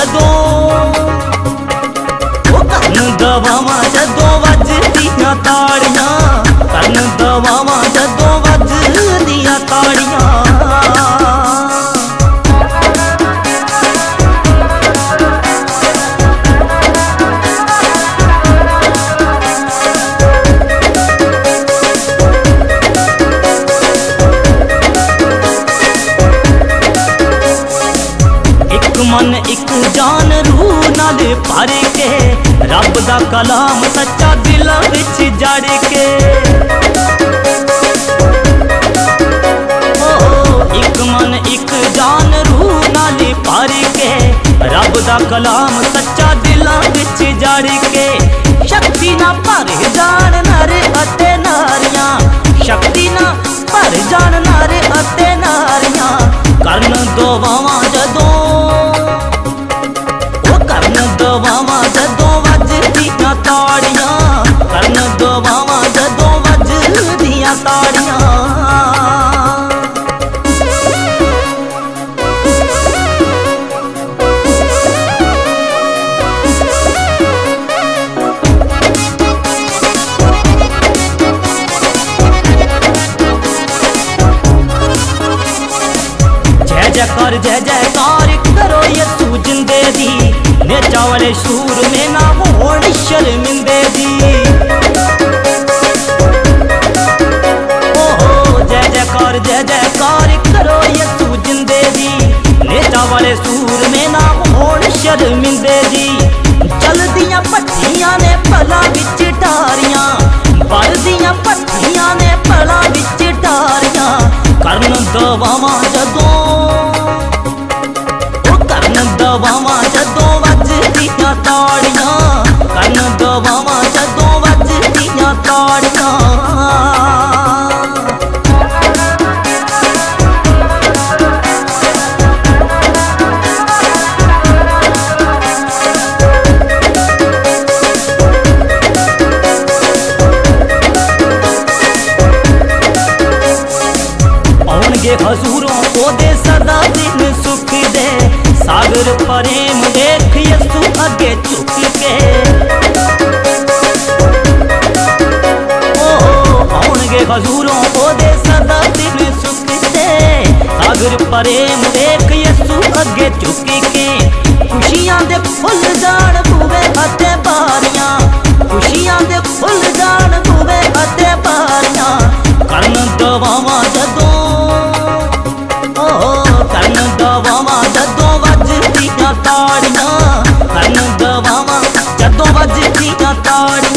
जदो कन दवा जदो वजती ताड़िया कन दवा ਇੱਕ ਮਨ ਇੱਕ ਜਾਨ ਰੂਹ ਨਾਲ ਭਰ ਕੇ ਰੱਬ ਦਾ ਕਲਾਮ ਸੱਚਾ ਦਿਲਾਂ ਵਿੱਚ ਜੜ ਕੇ ਓ ਇੱਕ ਮਨ ਇੱਕ ਜਾਨ ਰੂਹ ਨਾਲ ਭਰ ਕੇ ਰੱਬ ਦਾ ਕਲਾਮ ਸੱਚਾ ਦਿਲਾਂ ਵਿੱਚ ਜੜ ਕੇ ਸ਼ਕਤੀ ਨਾ ਭਰ ਜਾਣ ਨਰ ਅਤੇ ਨਾਰੀਆਂ ਸ਼ਕਤੀ ਨਾ ਭਰ ਜਾਣ ਜੈ ਜੈਕਾਰ ਜੈ ਜੈਕਾਰ ਕਰੋ ਯਸੂ ਜਿੰਦੇ ਦੀ ਨੇਚਾ ਵਾਲੇ ਸ਼ੂਰ ਮੇ ਨਾ ਹੋਣ ਸ਼ਰਮਿੰਦੇ ਦੀ ਓਹੋ ਜੈ ਜੈਕਾਰ ਜੈ ਜੈਕਾਰ ਕਰੋ ਯਸੂ ਜਿੰਦੇ ਦੀ ਨੇਚਾ ਵਾਲੇ ਸੂਰ ਮੇ ਨਾ ਹੋਣ ਸ਼ਰਮਿੰਦੇ ਦੀ ਚਲਦੀਆਂ ਭੱਠੀਆਂ ਨੇ ਭਲਾ ਵਿੱਚ ਢਾਰੀਆਂ ਬਲਦੀਆਂ ਭੱਠੀਆਂ ਨੇ ਭਲਾ ਵਿੱਚ ਢਾਰੀਆਂ ਕਰਨ ਦਵਾਵਾਂ ਜਦੋਂ तोड़ना कन दो बाबा जदो हजूरों को दे सदा दिन सु ਸਾਗਰ ਪ੍ਰੇਮ ਦੇਖ ਯਸੂ ਅੱਗੇ ਝੁਕ ਕੇ। ਓ ਆਉਣਗੇ ਹਜ਼ੂਰੋਂ ਉਹਦੇ ਸਦਾ ਦਿਨ ਸੁਖ ਦੇ ਸਾਗਰ ਪ੍ਰੇਮ ਦੇਖ ਯਸੂ ਅੱਗੇ ਝੁਕ ਕੇ। ਖੁਸ਼ੀਆਂ ਦੇ ਫੁੱਲ ਜਾਣ ਬੂਵੇ ਅਤੇ ਬਾਰੀਆਂ ਖੁਸ਼ੀਆਂ ਦੇ ਫੁੱਲ ਜਾਣ ਬੂਵੇ ਅਤੇ ਬਾਰੀਆਂ ਕਰਨ ਦਵਾਵਾਂ ਜਦੋਂ। ਓ ਕਰਨ ਦਵਾਵਾਂ Lord.